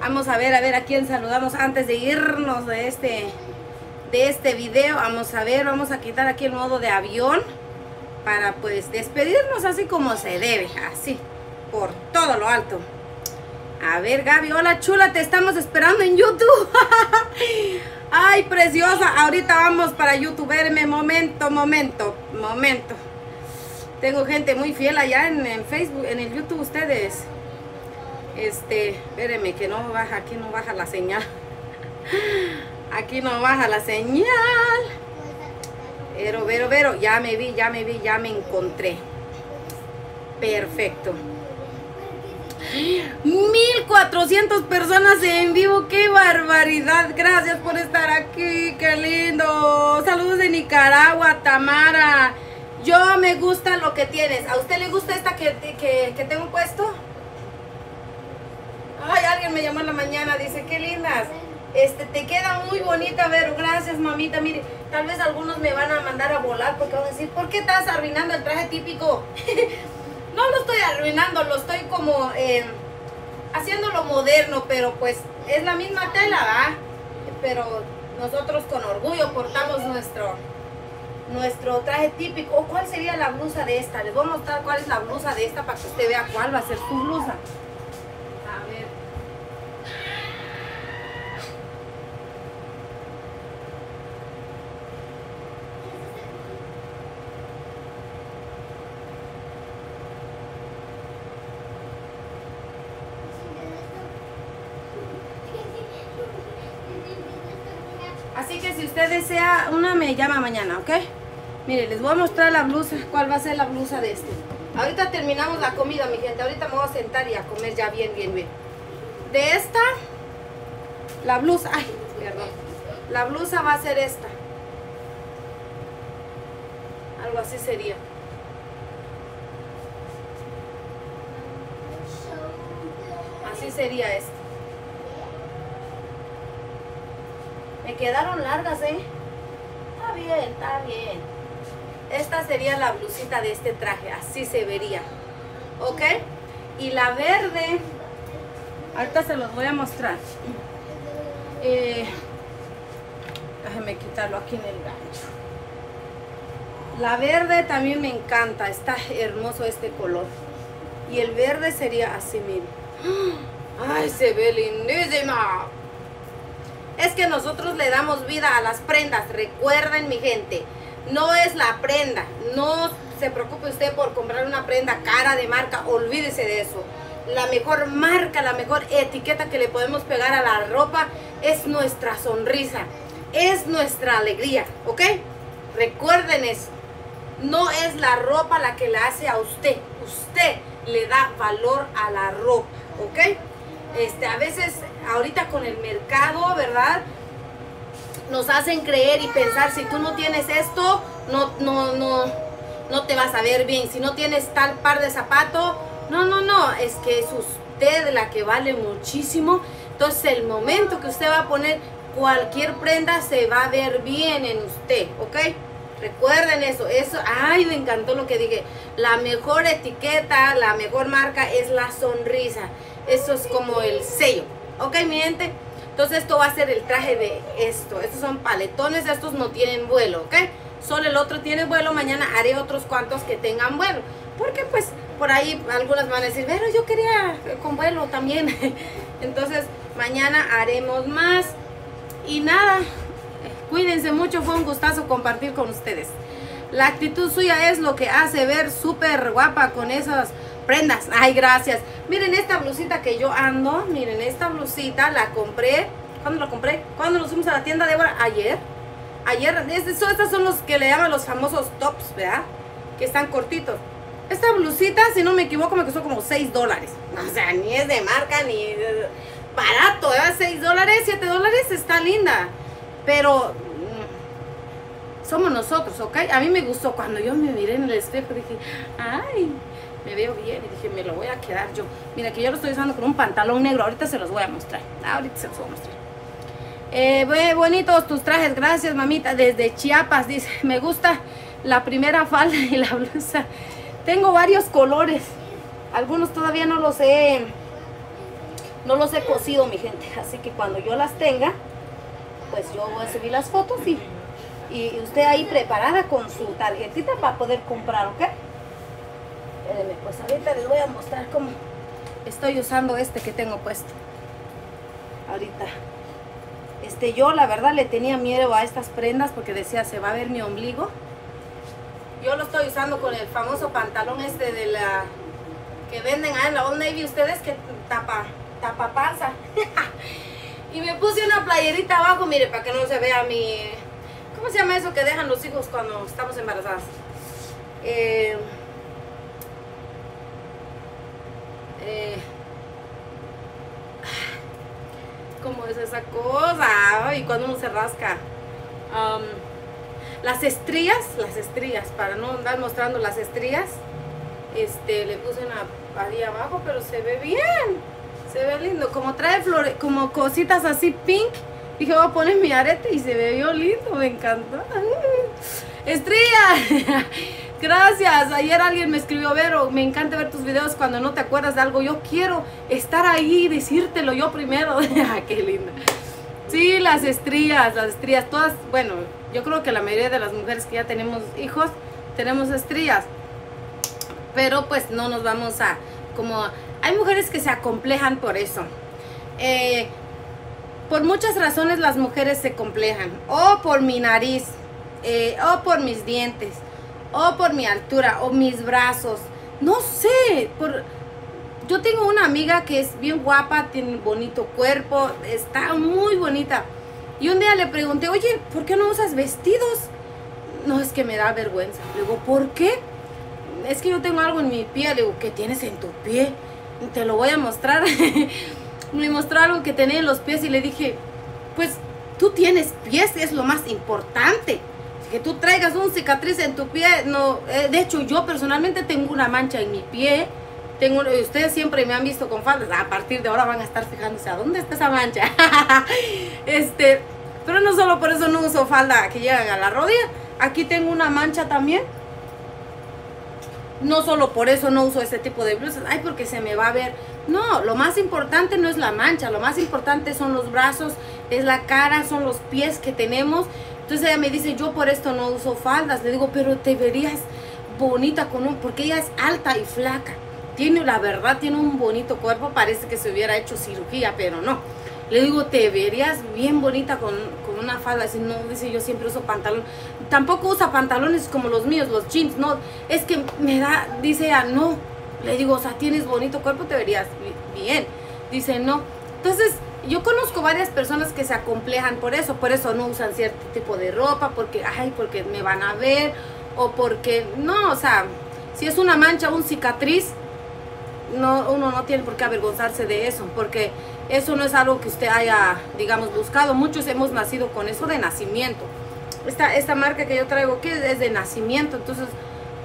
Vamos a ver, a ver a quién saludamos antes de irnos de este, de este video. Vamos a ver, vamos a quitar aquí el modo de avión para pues despedirnos así como se debe, así, por todo lo alto. A ver, Gaby, hola chula, te estamos esperando en YouTube. Ay, preciosa. Ahorita vamos para YouTube. Verme, momento, momento, momento. Tengo gente muy fiel allá en, Facebook, en el YouTube ustedes. Este, espérenme que no baja, aquí no baja la señal. Aquí no baja la señal. Pero, pero, pero, ya me vi, ya me vi, ya me encontré. Perfecto. 1400 personas en vivo, qué barbaridad. Gracias por estar aquí, qué lindo. Saludos de Nicaragua, Tamara. Yo me gusta lo que tienes. ¿A usted le gusta esta que, que, tengo puesto? Ay, alguien me llamó en la mañana, dice, qué lindas. Este, te queda muy bonita, Vero. Gracias, mamita. Mire, tal vez algunos me van a mandar a volar porque van a decir, ¿por qué estás arruinando el traje típico? no lo estoy arruinando, lo estoy como eh, haciéndolo moderno, pero pues es la misma tela, ¿va? Pero nosotros con orgullo portamos nuestro nuestro traje típico. ¿Cuál sería la blusa de esta? Les voy a mostrar cuál es la blusa de esta para que usted vea cuál va a ser su blusa. usted me llama mañana, ¿ok? Mire, les voy a mostrar la blusa, cuál va a ser la blusa de este. Ahorita terminamos la comida, mi gente. Ahorita me voy a sentar y a comer ya bien, bien, bien. De esta, la blusa, ay, perdón. La blusa va a ser esta. Algo así sería. Así sería esta. Me quedaron largas, ¿eh? Bien, está bien. Esta sería la blusita de este traje, así se vería. ¿Ok? Y la verde, ahorita se los voy a mostrar. Eh, déjenme quitarlo aquí en el gancho. La verde también me encanta, está hermoso este color. Y el verde sería así, miren. ¡Ay, se ve lindísima! Es que nosotros le damos vida a las prendas. Recuerden, mi gente, no es la prenda. No se preocupe usted por comprar una prenda cara de marca. Olvídese de eso. La mejor marca, la mejor etiqueta que le podemos pegar a la ropa es nuestra sonrisa. Es nuestra alegría, ¿ok? Recuerden eso. No es la ropa la que le hace a usted. Usted le da valor a la ropa, ¿ok? Este, a veces ahorita con el mercado, ¿verdad? Nos hacen creer y pensar, si tú no tienes esto, no, no, no, no te vas a ver bien. Si no tienes tal par de zapato, no, no, no, es que es usted la que vale muchísimo. Entonces el momento que usted va a poner cualquier prenda se va a ver bien en usted, ¿ok? Recuerden eso, eso, ay, me encantó lo que dije. La mejor etiqueta, la mejor marca es la sonrisa. Eso es como el sello. ¿Ok, mi gente? Entonces esto va a ser el traje de esto. Estos son paletones, estos no tienen vuelo, ¿ok? Solo el otro tiene vuelo. Mañana haré otros cuantos que tengan vuelo. Porque pues por ahí algunas van a decir, pero yo quería con vuelo también. Entonces mañana haremos más. Y nada, cuídense mucho. Fue un gustazo compartir con ustedes. La actitud suya es lo que hace ver súper guapa con esas prendas. Ay, gracias. Miren esta blusita que yo ando. Miren, esta blusita la compré. ¿Cuándo la compré? ¿Cuándo nos fuimos a la tienda, Débora? Ayer. Ayer. Estos son los que le llaman los famosos tops, ¿verdad? Que están cortitos. Esta blusita, si no me equivoco, me costó como 6 dólares. O sea, ni es de marca, ni... barato, debe 6 dólares, 7 dólares, está linda. Pero mm, somos nosotros, ¿ok? A mí me gustó cuando yo me miré en el espejo, dije, ay, me veo bien. Y dije, me lo voy a quedar yo. Mira que yo lo estoy usando con un pantalón negro, ahorita se los voy a mostrar. Ahorita se los voy a mostrar. Eh, bonitos tus trajes, gracias mamita. Desde Chiapas, dice, me gusta la primera falda y la blusa. Tengo varios colores. Algunos todavía no los he no los he cosido mi gente. Así que cuando yo las tenga, pues yo voy a subir las fotos y, y usted ahí preparada con su tarjetita para poder comprar, ¿ok? Pues ahorita les voy a mostrar cómo estoy usando este que tengo puesto. Ahorita. Este, yo la verdad le tenía miedo a estas prendas porque decía se va a ver mi ombligo. Yo lo estoy usando con el famoso pantalón este de la que venden en la Old Navy ustedes que tapa, tapa panza. y me puse una playerita abajo, mire, para que no se vea mi... ¿Cómo se llama eso que dejan los hijos cuando estamos embarazadas? Eh, eh, ¿Cómo es esa cosa? Y cuando uno se rasca. las estrías, las estrías, para no andar mostrando las estrías, este, le puse una ahí abajo, pero se ve bien. Se ve lindo. Como trae flores, como cositas así pink. Dije, voy a poner mi arete y se ve lindo, me encantó. Estrella, gracias. Ayer alguien me escribió, Vero, me encanta ver tus videos cuando no te acuerdas de algo. Yo quiero estar ahí y decírtelo yo primero. Ah, qué lindo. Sí, las estrías, las estrías, todas, bueno, yo creo que la mayoría de las mujeres que ya tenemos hijos, tenemos estrías pero pues no nos vamos a, como, hay mujeres que se acomplejan por eso. Eh, por muchas razones las mujeres se complejan, o por mi nariz, eh, o por mis dientes, o por mi altura, o mis brazos, no sé, por... Yo tengo una amiga que es bien guapa, tiene un bonito cuerpo, está muy bonita. Y un día le pregunté, oye, ¿por qué no usas vestidos? No, es que me da vergüenza. Le digo, ¿por qué? es que yo tengo algo en mi pie. Le digo, ¿qué tienes en tu pie? Te lo voy a mostrar. me mostró algo que tenía en los pies y le dije, pues tú tienes pies, es lo más importante. Que tú traigas un cicatriz en tu pie, no, eh, de hecho yo personalmente tengo una mancha en mi pie. Tengo, ustedes siempre me han visto con faldas, a partir de ahora van a estar fijándose a dónde está esa mancha. este, pero no solo por eso no uso falda que llegan a la rodilla. Aquí tengo una mancha también no solo por eso no uso este tipo de blusas, ay, porque se me va a ver. No, lo más importante no es la mancha, lo más importante son los brazos, es la cara, son los pies que tenemos. Entonces ella me dice, yo por esto no uso faldas. Le digo, pero te verías bonita con un, porque ella es alta y flaca. Tiene, la verdad, tiene un bonito cuerpo, parece que se hubiera hecho cirugía, pero no. Le digo, te verías bien bonita con, una falda. Dice, no, dice, yo siempre uso pantalón. Tampoco usa pantalones como los míos, los jeans. No, es que me da, dice ella, no. Le digo, o sea, tienes bonito cuerpo, te verías bien. Dice, no. Entonces, yo conozco varias personas que se acomplejan por eso. Por eso no usan cierto tipo de ropa, porque, ay, porque me van a ver. O porque, no, o sea, si es una mancha, un cicatriz, no, uno no tiene por qué avergonzarse de eso, porque eso no es algo que usted haya, digamos, buscado. Muchos hemos nacido con eso de nacimiento. Esta, esta marca que yo traigo aquí es de nacimiento, entonces,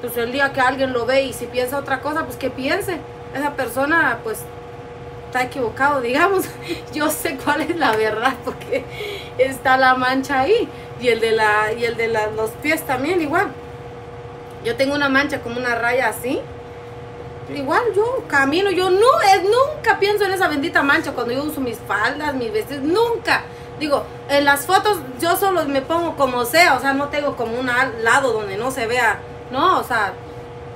pues el día que alguien lo ve y si piensa otra cosa, pues que piense. Esa persona, pues, está equivocado, digamos. Yo sé cuál es la verdad porque está la mancha ahí y el de, la, y el de los pies también igual. Yo tengo una mancha como una raya así igual yo camino, yo no, nunca pienso en esa bendita mancha cuando yo uso mis faldas, mis vestidos, nunca. Digo, en las fotos yo solo me pongo como sea, o sea, no tengo como un lado donde no se vea, no, o sea,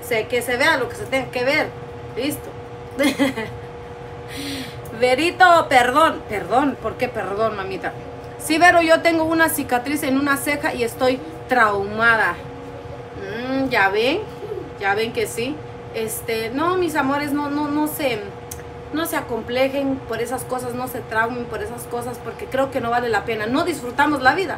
sé que se vea lo que se tenga que ver. Listo. Verito, perdón, perdón, ¿por qué perdón, mamita? Sí, pero yo tengo una cicatriz en una ceja y estoy traumada. Mm, ya ven, ya ven que sí. Este, no, mis amores, no, no, no se, no se acomplejen por esas cosas, no se traumen por esas cosas, porque creo que no vale la pena. No disfrutamos la vida.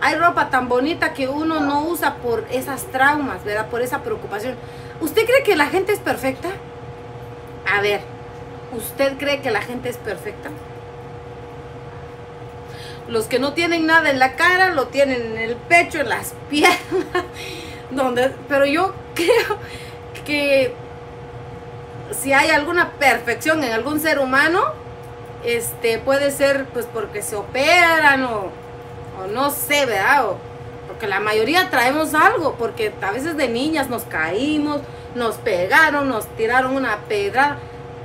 Hay ropa tan bonita que uno no usa por esas traumas, ¿verdad? Por esa preocupación. ¿Usted cree que la gente es perfecta? A ver, ¿usted cree que la gente es perfecta? Los que no tienen nada en la cara, lo tienen en el pecho, en las piernas. Donde, pero yo creo que si hay alguna perfección en algún ser humano, este puede ser pues porque se operan o, o no sé, ¿verdad? O, porque la mayoría traemos algo, porque a veces de niñas nos caímos, nos pegaron, nos tiraron una pedra.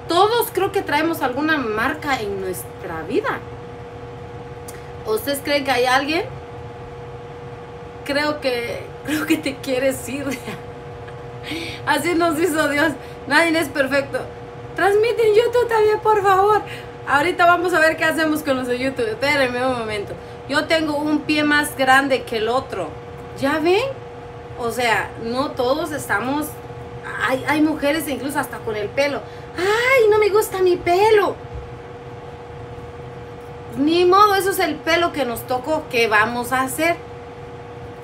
Todos creo que traemos alguna marca en nuestra vida. ¿Ustedes creen que hay alguien? Creo que, creo que te quieres ir. Así nos hizo Dios. Nadie es perfecto. Transmiten YouTube también, por favor. Ahorita vamos a ver qué hacemos con los de YouTube. Espérenme un momento. Yo tengo un pie más grande que el otro. ¿Ya ven? O sea, no todos estamos... Hay, hay mujeres incluso hasta con el pelo. ¡Ay, no me gusta mi pelo! Ni modo, eso es el pelo que nos tocó. ¿Qué vamos a hacer?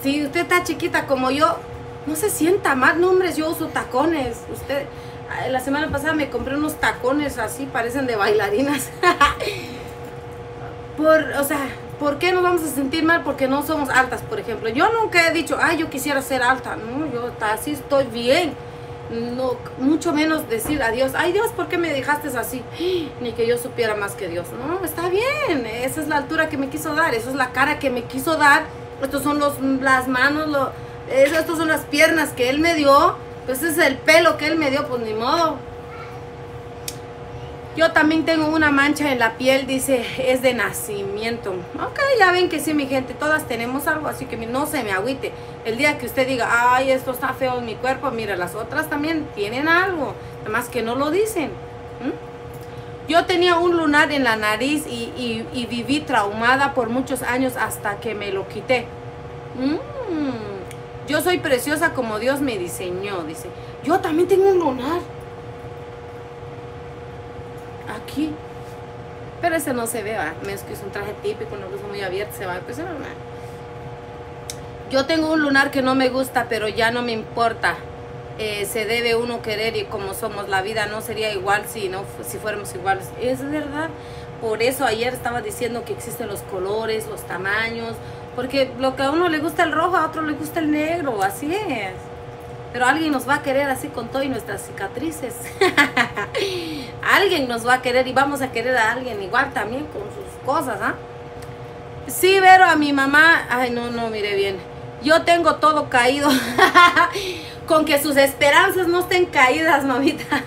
Si usted está chiquita como yo, no se sienta mal. No, hombre, yo uso tacones. Usted, la semana pasada me compré unos tacones así, parecen de bailarinas. Por, o sea, ¿por qué nos vamos a sentir mal? Porque no somos altas, por ejemplo. Yo nunca he dicho, ay, yo quisiera ser alta. No, yo así estoy bien. No, mucho menos decir a Dios, ay Dios, ¿por qué me dejaste así? Ni que yo supiera más que Dios. No, está bien. Esa es la altura que me quiso dar. Esa es la cara que me quiso dar. Estos son los, las manos, lo, estas son las piernas que Él me dio. Pues es el pelo que Él me dio, pues ni modo. Yo también tengo una mancha en la piel, dice, es de nacimiento. Ok, ya ven que sí, mi gente, todas tenemos algo, así que no se me agüite. El día que usted diga, ay, esto está feo en mi cuerpo, mira, las otras también tienen algo, nada más que no lo dicen. Yo tenía un lunar en la nariz y, viví traumada por muchos años hasta que me lo quité. Mm. Yo soy preciosa como Dios me diseñó, dice. Yo también tengo un lunar aquí. Pero ese no se ve, va. Es que es un traje típico, una blusa muy abierta, se va a empezar Yo tengo un lunar que no me gusta, pero ya no me importa. Eh, se debe uno querer y como somos la vida no sería igual si no si fuéramos iguales. Es verdad. Por eso ayer estaba diciendo que existen los colores, los tamaños, porque lo que a uno le gusta el rojo, a otro le gusta el negro, así es. Pero alguien nos va a querer así con todo y nuestras cicatrices. alguien nos va a querer y vamos a querer a alguien igual también con sus cosas, ¿ah? Sí, pero a mi mamá, ay no, no, mire bien. Yo tengo todo caído. con que sus esperanzas no estén caídas, mamita.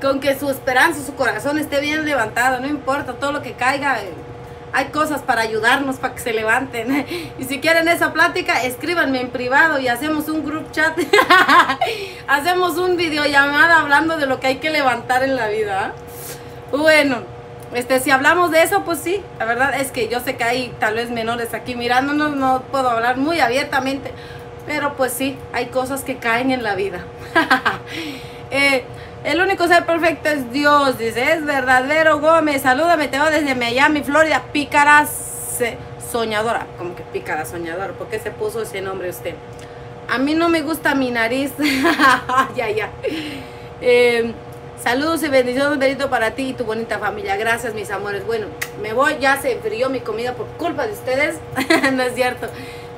con que su esperanza, su corazón esté bien levantado, no importa todo lo que caiga, hay cosas para ayudarnos para que se levanten. Y si quieren esa plática, escríbanme en privado y hacemos un group chat. hacemos un videollamada hablando de lo que hay que levantar en la vida. Bueno, este, si hablamos de eso, pues sí, la verdad es que yo sé que hay tal vez menores aquí mirándonos, no puedo hablar muy abiertamente, pero pues sí, hay cosas que caen en la vida. eh, el único ser perfecto es Dios, dice, es verdadero Gómez, salúdame, te veo desde Miami, Florida, pícara soñadora, como que pícara soñadora, ¿por qué se puso ese nombre usted? A mí no me gusta mi nariz, ya, ya. Em, saludos y bendiciones, Benito, para ti y tu bonita familia. Gracias, mis amores. Bueno, me voy, ya se enfrió mi comida por culpa de ustedes. no es cierto.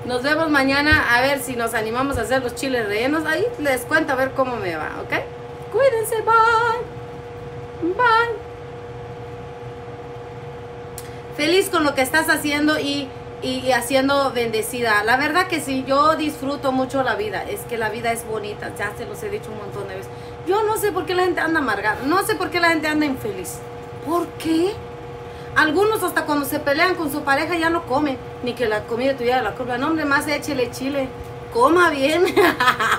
Nos vemos mañana a ver si nos animamos a hacer los chiles rellenos. Ahí les cuento a ver cómo me va, ¿ok? Cuídense, bye. Bye. Feliz con lo que estás haciendo y, haciendo bendecida. La verdad que sí, yo disfruto mucho la vida. Es que la vida es bonita, ya se los he dicho un montón de veces. Yo no sé por qué la gente anda amargada, no sé por qué la gente anda infeliz. ¿Por qué? Algunos hasta cuando se pelean con su pareja ya no comen, ni que la comida tuviera la culpa. No, hombre, más échele chile. Coma bien.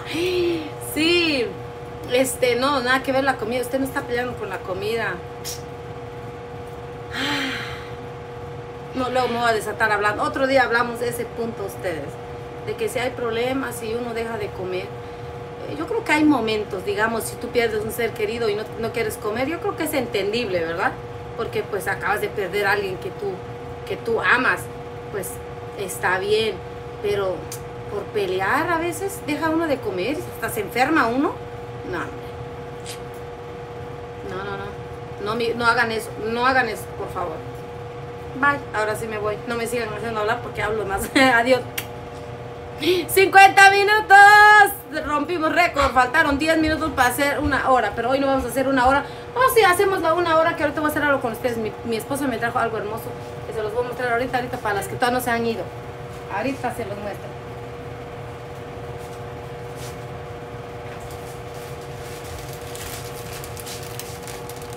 sí. Este, no, nada que ver la comida. Usted no está peleando con la comida. No, luego me voy a desatar hablando. Otro día hablamos de ese punto ustedes. De que si hay problemas y uno deja de comer. Eh, yo creo que hay momentos, digamos, si tú pierdes un ser querido y no, no quieres comer, yo creo que es entendible, ¿verdad? Porque pues acabas de perder a alguien que tú, que tú amas. Pues está bien. Pero por pelear a veces deja uno de comer, hasta se enferma uno. No. No, no, no. No, no hagan eso. No hagan eso, por favor. Bye. Ahora sí me voy. No me sigan haciendo hablar porque hablo más. Adiós. 50 minutos. Rompimos récord. Faltaron 10 minutos para hacer una hora. Pero hoy no vamos a hacer una hora. Oh, sí, hacemos la una hora que ahorita voy a hacer algo con ustedes. Mi, mi esposo me trajo algo hermoso. Que se los voy a mostrar ahorita, ahorita para las que todavía no se han ido. Ahorita se los muestro.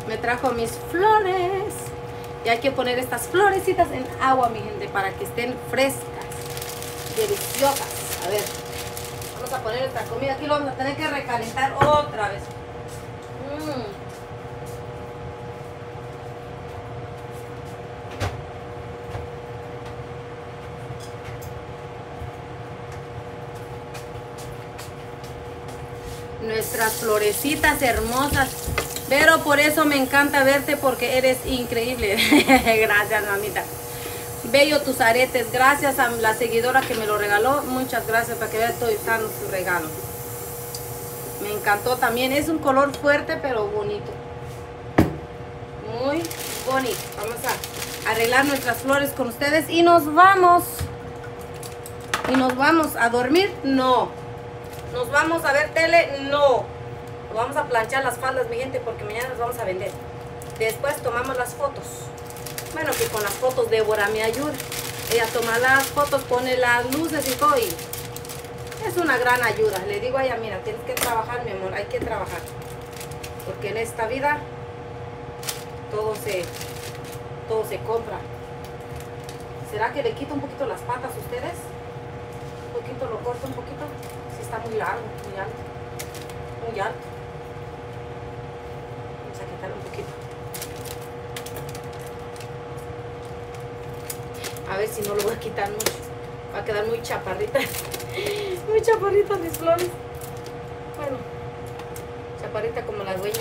Me trajo mis flores. Y hay que poner estas florecitas en agua, mi gente, para que estén frescas, deliciosas. A ver, vamos a poner esta comida aquí, lo vamos a tener que recalentar otra vez. Mm. nuestras florecitas hermosas. Pero por eso me encanta verte porque eres increíble. Gracias, mamita. Bello tus aretes. Gracias a la seguidora que me lo regaló. Muchas gracias para que vea estoy usando su regalo. Me encantó también. Es un color fuerte pero bonito. Muy bonito. Vamos a arreglar nuestras flores con ustedes y nos vamos. Y nos vamos a dormir. No. Nos vamos a ver tele. No vamos a planchar las faldas, mi gente, porque mañana las vamos a vender. Después tomamos las fotos. Bueno, que con las fotos Débora me ayuda. Ella toma las fotos, pone las luces y todo. Es una gran ayuda. Le digo a ella, mira, tienes que trabajar, mi amor, hay que trabajar. Porque en esta vida todo se, todo se compra. ¿Será que le quito un poquito las patas a ustedes? Un poquito, lo corto un poquito. Si está muy largo, muy alto. Muy alto. Un poquito. A ver si no lo voy a quitar mucho. Va a quedar muy chaparrita. muy chaparrita mis flores. Bueno, chaparrita como la dueña.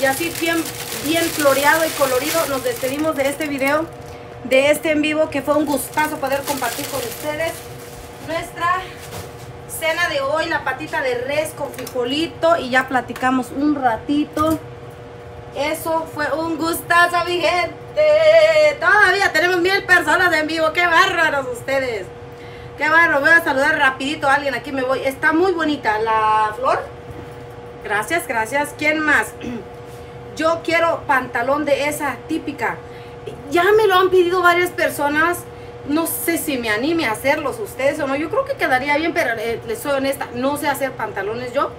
y así bien, bien floreado y colorido, nos despedimos de este video, de este en vivo, que fue un gustazo poder compartir con ustedes nuestra cena de hoy, la patita de res con frijolito y ya platicamos un ratito. Eso fue un gustazo, mi gente. Todavía tenemos mil personas en vivo. Qué bárbaros ustedes. Qué bárbaro. Voy a saludar rapidito a alguien. Aquí me voy. Está muy bonita la flor. Gracias, gracias. ¿Quién más? Yo quiero pantalón de esa típica. Ya me lo han pedido varias personas no sé si me anime a hacerlos ustedes o no. Yo creo que quedaría bien, pero eh, les soy honesta, no sé hacer pantalones yo.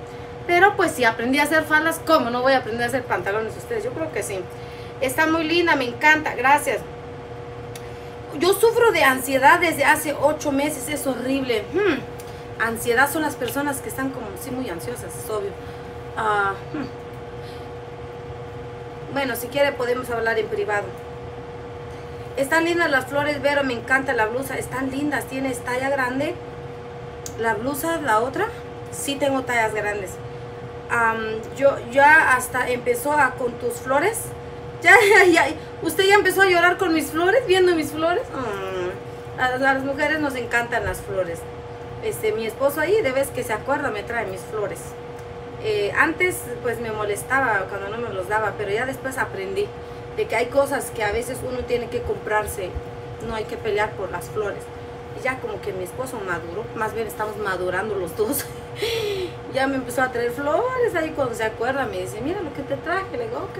Pero pues si aprendí a hacer faldas, ¿cómo no voy a aprender a hacer pantalones ustedes? Yo creo que sí. Está muy linda, me encanta, gracias. Yo sufro de ansiedad desde hace ocho meses, es horrible. Hmm. Ansiedad son las personas que están como, sí, muy ansiosas, es obvio. Ah, hmm. Bueno, si quiere podemos hablar en privado. Están lindas las flores, Vero, me encanta la blusa. Están lindas, tienes talla grande. La blusa, la otra, sí tengo tallas grandes. yo ya hasta empezó a, con tus flores. Ya, ya. ¿Usted ya empezó a llorar con mis flores, viendo mis flores? Mm, a, las mujeres nos encantan las flores. Este, mi esposo ahí, de vez que se acuerda, me trae mis flores. Eh, antes, pues me molestaba cuando no me los daba, pero ya después aprendí de que hay cosas que a veces uno tiene que comprarse, no hay que pelear por las flores. Ya como que mi esposo maduró, más bien estamos madurando los dos. ya me empezó a traer flores ahí cuando se acuerda, me dice, mira lo que te traje, le digo, ok.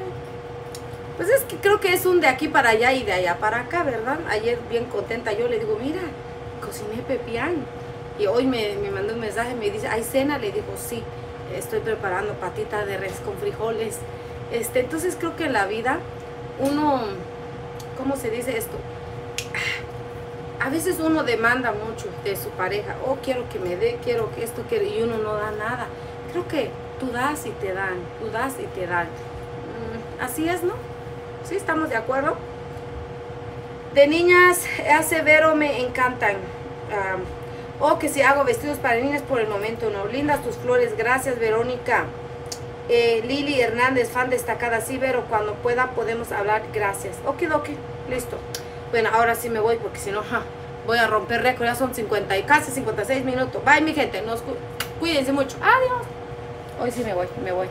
Pues es que creo que es un de aquí para allá y de allá para acá, ¿verdad? Ayer bien contenta yo le digo, mira, cociné pepián. Y hoy me, me mandó un mensaje, me dice, ¿hay cena? Le digo, sí, estoy preparando patita de res con frijoles. Este, entonces creo que en la vida uno, ¿cómo se dice esto? A veces uno demanda mucho de su pareja, oh, quiero que me dé, quiero que esto, quiero, y uno no da nada. Creo que tú das y te dan, tú das y te dan. Mm, así es, ¿no? ¿Sí? ¿Estamos de acuerdo? De niñas, hace vero me encantan. O que si hago vestidos para niñas por el momento, no. Lindas tus flores, gracias Verónica. Eh, Lili Hernández, fan destacada. Sí, Vero, cuando pueda podemos hablar. Gracias. Ok, ok, listo. Bueno, ahora sí me voy porque si no, voy a romper récord. Ya son 50 y casi 56 minutos. Bye, mi gente. Nos cuídense mucho. Adiós. Hoy sí me voy, me voy.